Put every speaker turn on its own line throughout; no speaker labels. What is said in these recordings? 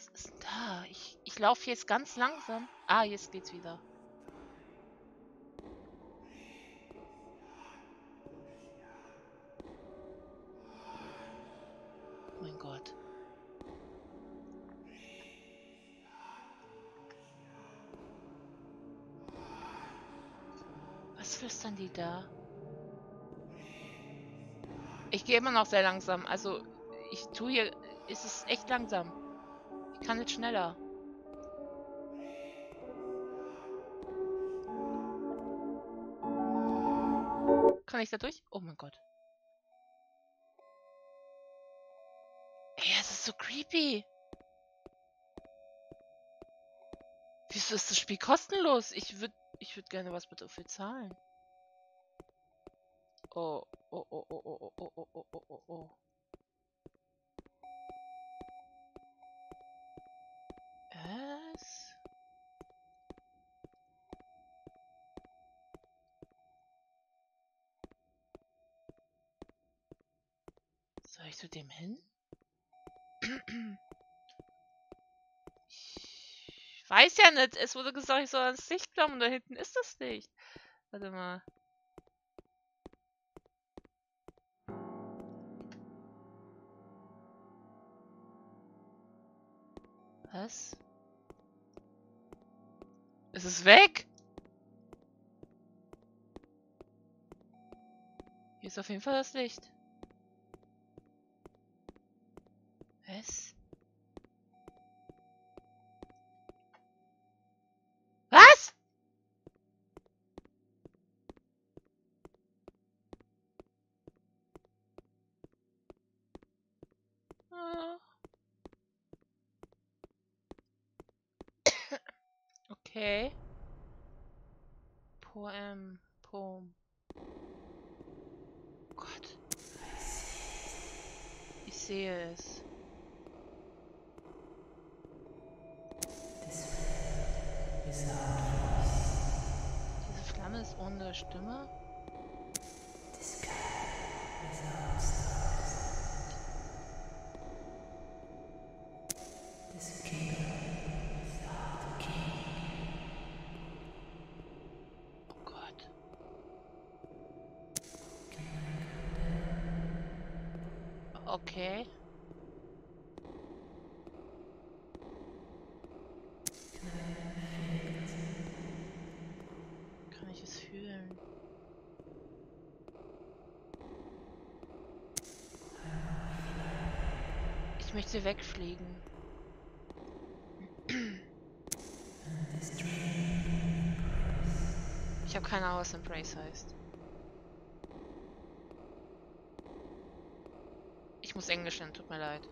Was ist denn da? Ich, ich laufe jetzt ganz langsam. Ah, jetzt geht's wieder. Mein Gott. Was flüstern die da? Ich gehe immer noch sehr langsam. Also, ich tue hier... Es ist echt langsam. Ich kann nicht schneller. Kann ich da durch? Oh mein Gott. Ey, es ist so creepy. Wieso ist das Spiel kostenlos? Ich würde ich würd gerne was dafür zahlen. Oh, oh, oh, oh, oh, oh, oh, oh, oh, oh, oh. Was? Soll ich zu dem hin? Ich weiß ja nicht. Es wurde gesagt, ich soll ans Licht kommen da hinten ist das nicht. Warte mal. Was? Es ist weg! Hier ist auf jeden Fall das Licht. Was? Ah. Okay. Poem. Poem. Gott. Ich sehe es. Diese Flamme ist ohne Stimme. Oh Ich möchte wegfliegen. Ich habe keine Ahnung, was Embrace heißt. Ich muss Englisch lernen, tut mir leid.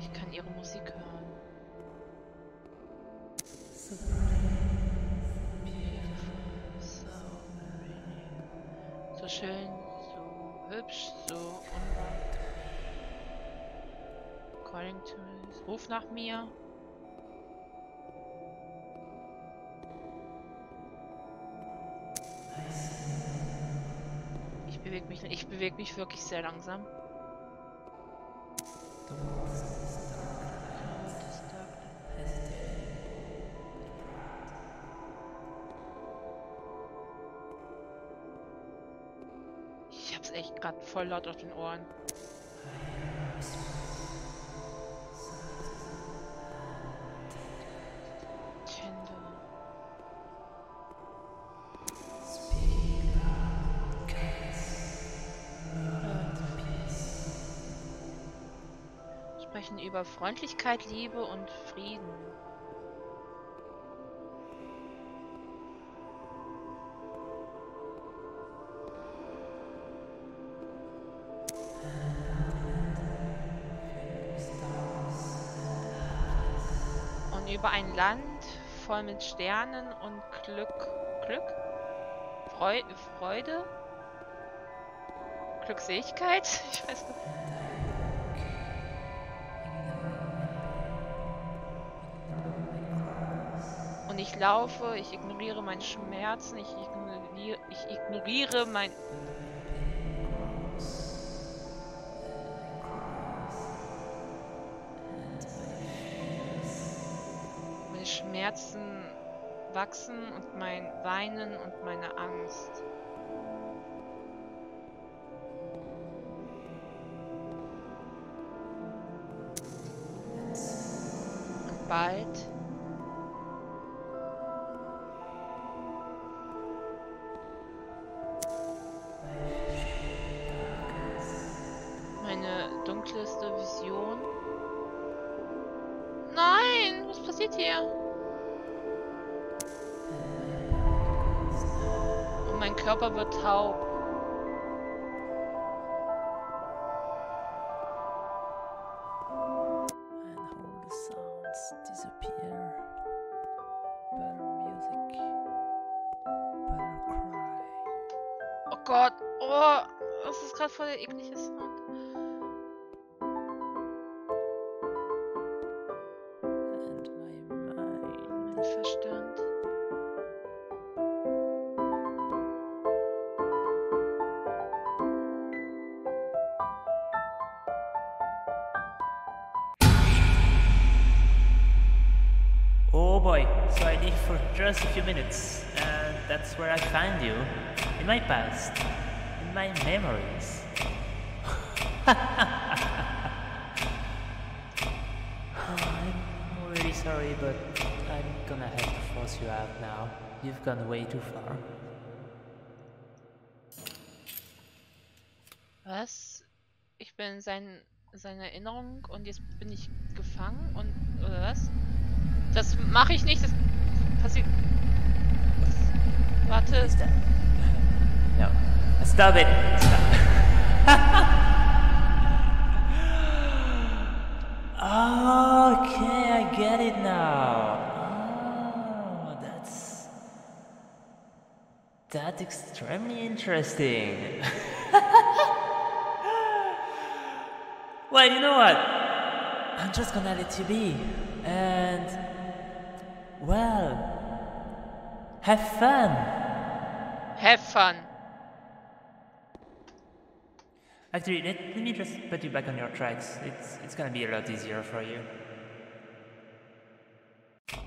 Ich kann ihre Musik hören. So, schön, hübsch, so unwahr. Calling to Ruf nach mir. Ich bewege mich, ich bewege mich wirklich sehr langsam. Voll laut auf den Ohren. Über Freundlichkeit, Liebe und Frieden. Land voll mit Sternen und Glück. Glück? Freu Freude? Glückseligkeit? Ich weiß nicht. Und ich laufe, ich ignoriere meinen Schmerzen, ich ignoriere, ich ignoriere mein... Schmerzen wachsen und mein Weinen und meine Angst. Und bald meine dunkelste Vision. Nein, was passiert hier? Körper wird taub.
Leave for just a few minutes, and that's where I find you. In my past, in my memories. I'm really sorry, but I'm gonna have to force you out now. You've gone way too far.
Was? Ich bin sein, seine Erinnerung und jetzt bin ich gefangen und oder was? Das mache ich nicht. Das passiert. Warte.
Stop. No. Stop it! Stop. okay, I get it now. Oh, that's. That's extremely interesting. well, you know what? I'm just gonna let you be. And. Well. Have fun!
Have fun.
Actually, let, let me just put you back on your tracks. It's it's gonna be a lot easier for you.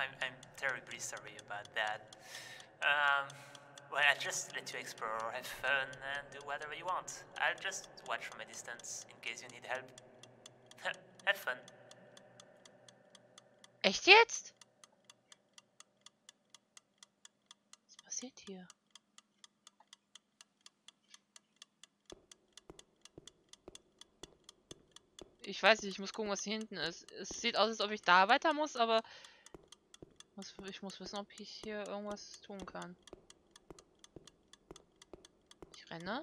I'm I'm terribly sorry about that. Um, well, I'll just let you explore, have fun, and do whatever you want. I'll just watch from a distance in case you need help. have fun.
Echt jetzt? Passiert hier? Ich weiß nicht, ich muss gucken, was hier hinten ist. Es sieht aus, als ob ich da weiter muss, aber ich muss wissen, ob ich hier irgendwas tun kann. Ich renne.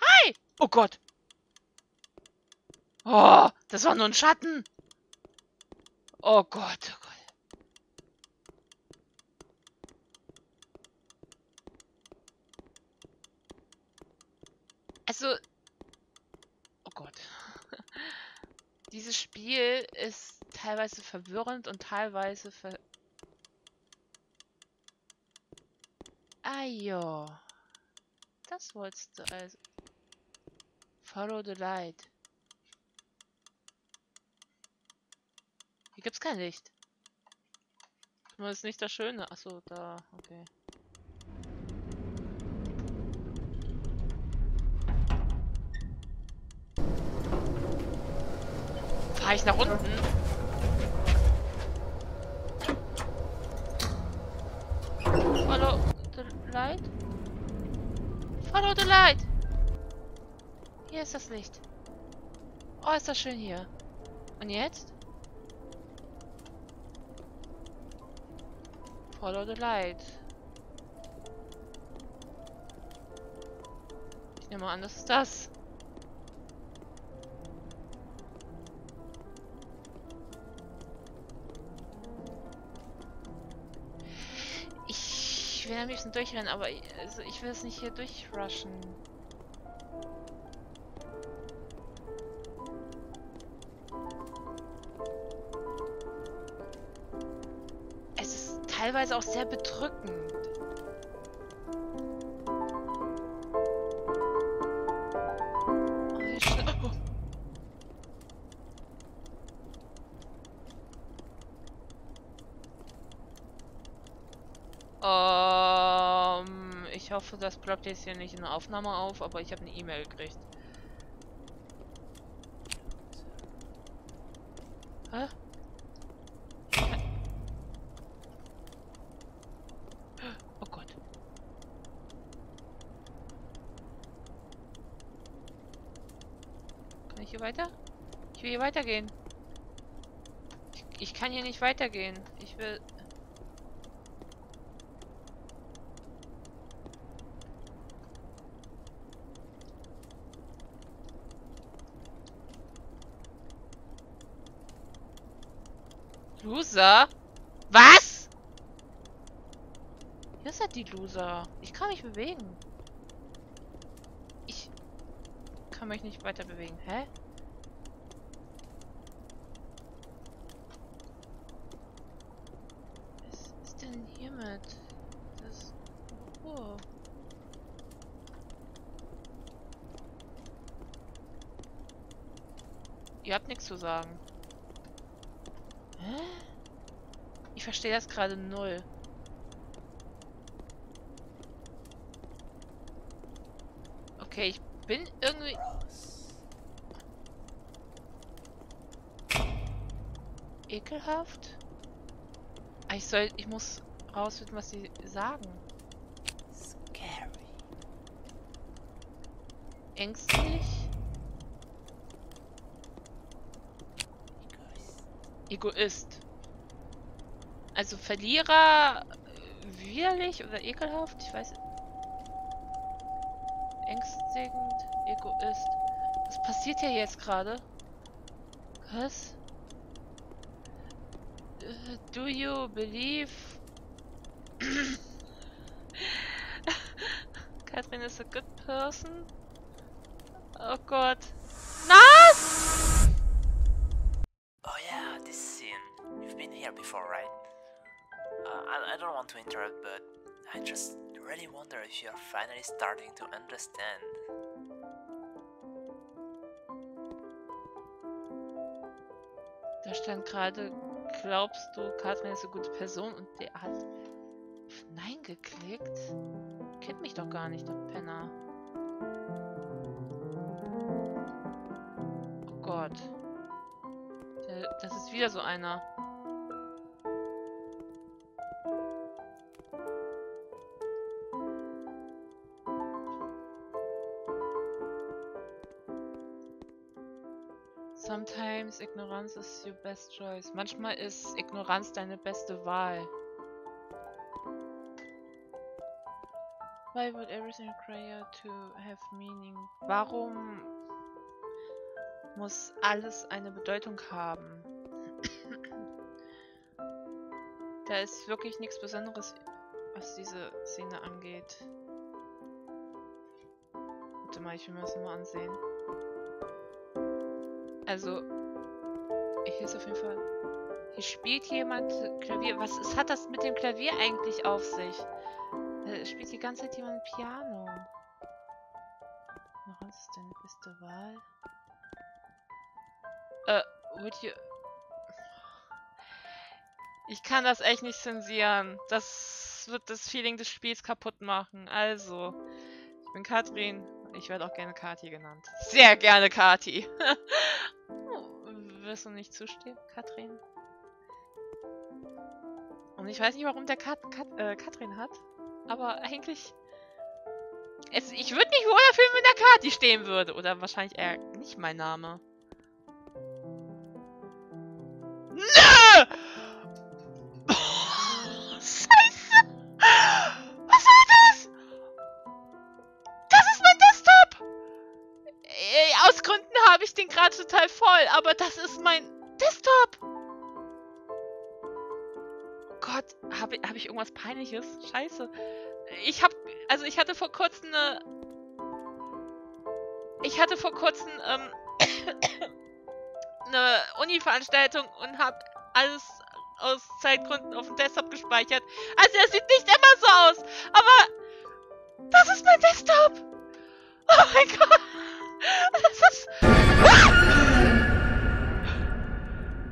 Hi! Oh Gott! Oh, das war nur ein Schatten. Oh Gott, oh Gott. Also, oh Gott. Dieses Spiel ist teilweise verwirrend und teilweise ver... Ah. Das wolltest du also. Follow the light. Gibt's kein Licht. Nur ist nicht das Schöne. Achso, da, okay. Fahre ich nach unten? Follow the light? Follow the light! Hier ist das Licht. Oh, ist das schön hier. Und jetzt? Follow the light. Ich nehme an, das ist das. Ich will am liebsten durchrennen, aber ich, also ich will es nicht hier durchrushen. teilweise auch sehr bedrückend. Oh, ähm, ich hoffe, das ploppt jetzt hier nicht in der Aufnahme auf, aber ich habe eine E-Mail gekriegt. Hä? Hier weiter? Ich will hier weitergehen. Ich, ich kann hier nicht weitergehen. Ich will... Loser? Was? Ihr seid die Loser. Ich kann mich bewegen. Ich kann mich nicht weiter bewegen. Hä? Was ist denn hiermit? Das... Oh. Ihr habt nichts zu sagen. Hä? Ich verstehe das gerade null. Okay, ich bin irgendwie... Ekelhaft? Ah, Ich soll... Ich muss rausfinden, was sie sagen.
Scary.
Ängstlich?
Egoist.
Also Verlierer, widerlich oder ekelhaft? Ich weiß. Ängstigend, Egoist. Was passiert hier jetzt gerade? Was? Äh, Do you believe? Catherine is a good person? Oh Gott. Was?
I, I don't want to interrupt, but I just really wonder if you're finally starting to understand.
Da stand gerade, glaubst du, Katrin ist eine gute Person und der hat auf Nein geklickt? Kennt mich doch gar nicht, der Penner. Oh Gott. Der, das ist wieder so einer. Ignorance is your best choice. Manchmal ist Ignoranz deine beste Wahl. Why would everything require to have meaning? Warum muss alles eine Bedeutung haben? da ist wirklich nichts Besonderes, was diese Szene angeht. Warte mal, ich will mir das mal ansehen. Also, hier ist auf jeden Fall. Hier spielt jemand Klavier. Was ist, hat das mit dem Klavier eigentlich auf sich? Äh, spielt die ganze Zeit jemand Piano. Was ist deine beste Wahl? Äh, would you... Ich kann das echt nicht zensieren. Das wird das Feeling des Spiels kaputt machen. Also, ich bin Katrin. Ich werde auch gerne Kati genannt. Sehr gerne Kati. Wirst du nicht zustimmen, Katrin? Und ich weiß nicht, warum der Kat Kat äh, Katrin hat. Aber eigentlich... Es, ich würde mich wohler fühlen, wenn der Kati stehen würde. Oder wahrscheinlich eher nicht mein Name. Gründen habe ich den gerade total voll, aber das ist mein Desktop! Gott, habe hab ich irgendwas Peinliches? Scheiße. Ich hab, also ich hatte vor kurzem eine... Ich hatte vor kurzem, ähm, eine Uni-Veranstaltung und habe alles aus Zeitgründen auf dem Desktop gespeichert. Also er sieht nicht immer so aus, aber das ist mein Desktop. Oh mein Gott. Das ist...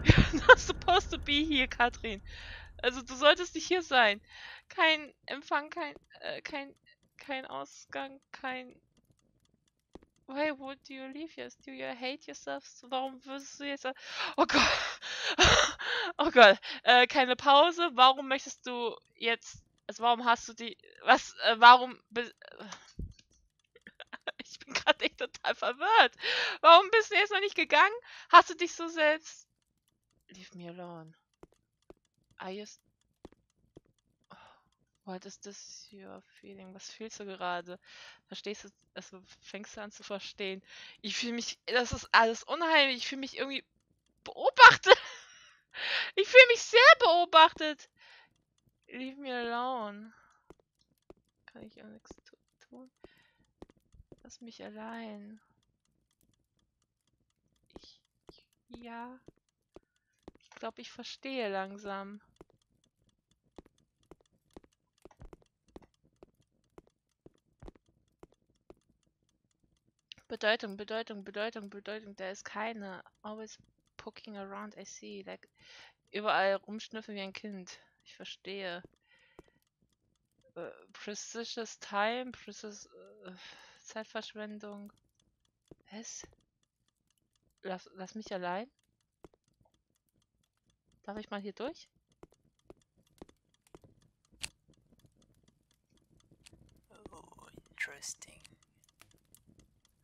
You're not supposed to be here, Katrin. Also du solltest nicht hier sein. Kein Empfang, kein, äh, kein, kein Ausgang, kein... Why would you leave us? Do you hate yourself? Warum würdest du jetzt... Oh Gott. Oh Gott. Äh, keine Pause. Warum möchtest du jetzt... Also warum hast du die... Was... Äh, warum... Ich bin gerade echt total verwirrt. Warum bist du jetzt noch nicht gegangen? Hast du dich so selbst... Leave me alone. You... s- Oh, What is this your feeling? Was fühlst du gerade? Verstehst du, also fängst du an zu verstehen. Ich fühle mich, das ist alles unheimlich. Ich fühle mich irgendwie beobachtet. Ich fühle mich sehr beobachtet. Leave me alone. Kann ich auch nichts tu- tun? Lass mich allein. Ich, ja. Ich glaube, ich verstehe langsam. Bedeutung, Bedeutung, Bedeutung, Bedeutung. Da ist keine. Always poking around, I see. Like, überall rumschnüffeln wie ein Kind. Ich verstehe. Äh, precious time, precious äh, Zeitverschwendung. Was? Lass, lass mich allein? Darf ich mal hier durch?
Oh, interesting.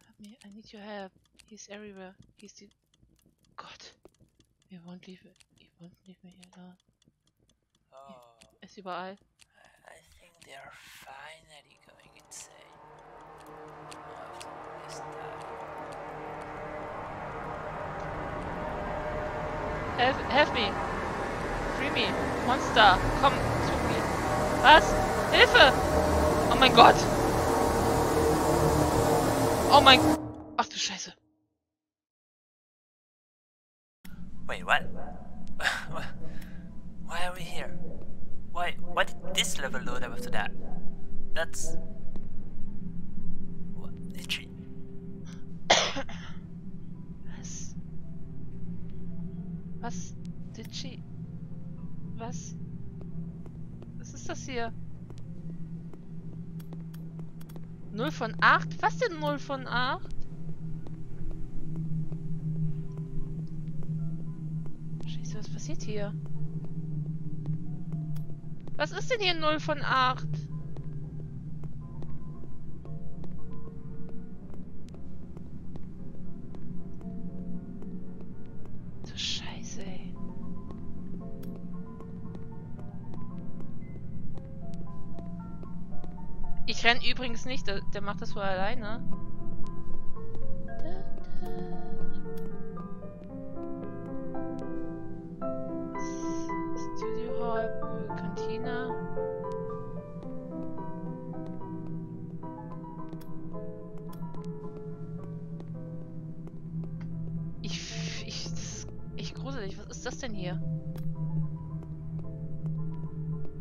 Help me, I need your help. He's everywhere. He's the... Gott. Er won't leave. He won't leave me alone.
Oh,
Er ist überall.
I think they are finally going insane. All.
Help, help me! Free me! Monster! Komm zu mir! Was? Hilfe! Oh mein Gott! Oh mein... Ach du Scheiße!
Wait, what? Why are we here? Why? Why did this level load up after that? That's. What she?
Was? Was? Did she... Was? Was ist das hier? 0 von 8? Was denn 0 von 8? Scheiße, was passiert hier? Was ist denn hier 0 von 8? Ich renn übrigens nicht, der, der macht das wohl alleine.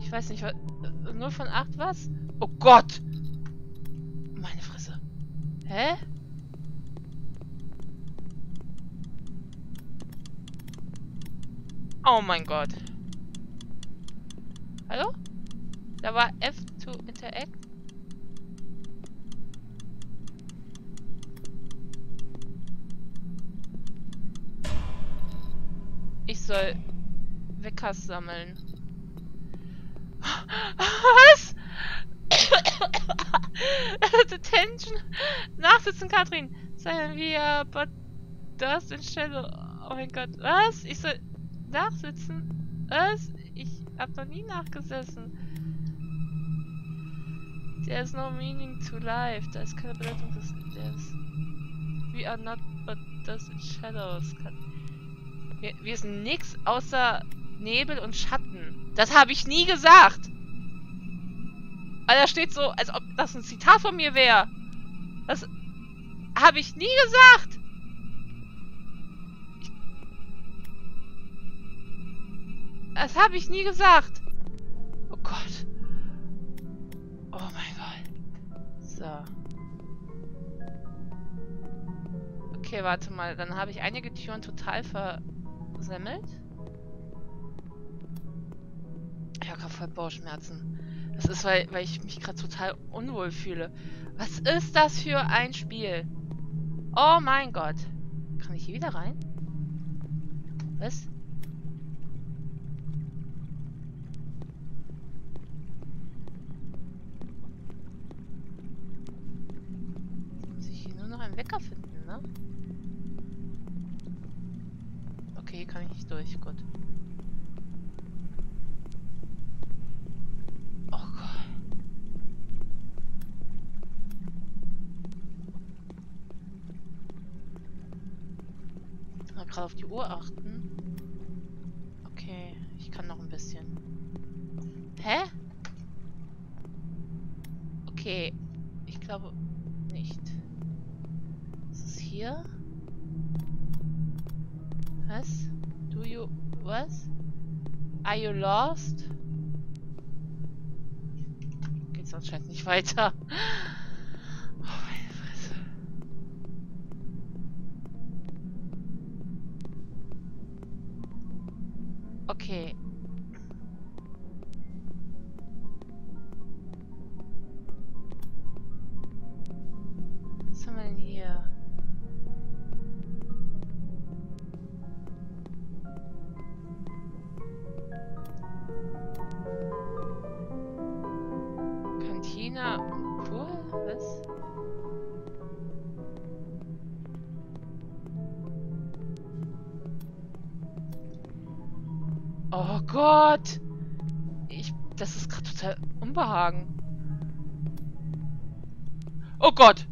Ich weiß nicht, was, 0 von 8 was? Oh Gott! Meine Fresse. Hä? Oh mein Gott. Hallo? Da war F to interact. Ich soll Weckers sammeln. Was? Detention. Nachsitzen, Katrin. Sein wir, but das in Stelle. Oh mein Gott. Was? Ich soll nachsitzen? Was? Ich hab noch nie nachgesessen. There's no meaning to life. Da ist keine Bedeutung des Lebens. We are not but dust in shadows. Wir, wir sind nix außer Nebel und Schatten. Das habe ich nie gesagt. Aber da steht so, als ob das ein Zitat von mir wäre. Das habe ich nie gesagt. Ich- Das habe ich nie gesagt. Oh Gott. Oh mein Gott. So. Okay, warte mal. Dann habe ich einige Türen total versemmelt. gerade voll Bauchschmerzen. Das ist, weil, weil ich mich gerade total unwohl fühle. Was ist das für ein Spiel? Oh mein Gott. Kann ich hier wieder rein? Was? Muss ich hier nur noch einen Wecker finden, ne? Okay, hier kann ich nicht durch. Gut. Oh Gott. Gerade auf die Uhr achten. Okay, ich kann noch ein bisschen. Hä? Okay, ich glaube nicht. Was ist hier? Was? Do you... Was? Are you lost? Geht's anscheinend nicht weiter. Gott! Ich. Das ist gerade total unbehagen. Oh Gott!